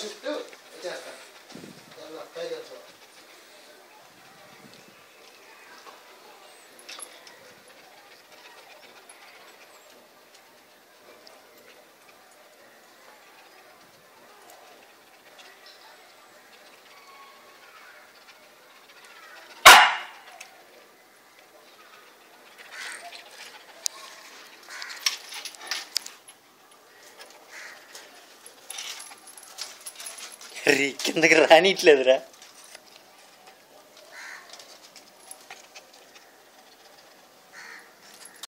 just do it. కిందకి రానిట్లేదురా